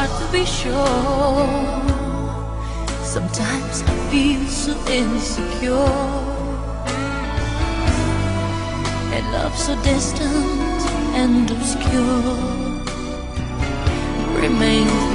Hard to be sure. Sometimes I feel so insecure. And love so distant and obscure remains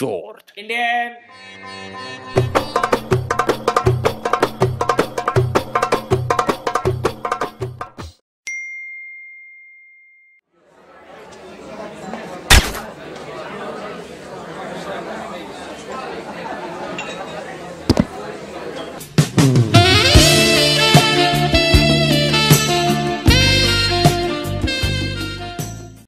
Wanna Indian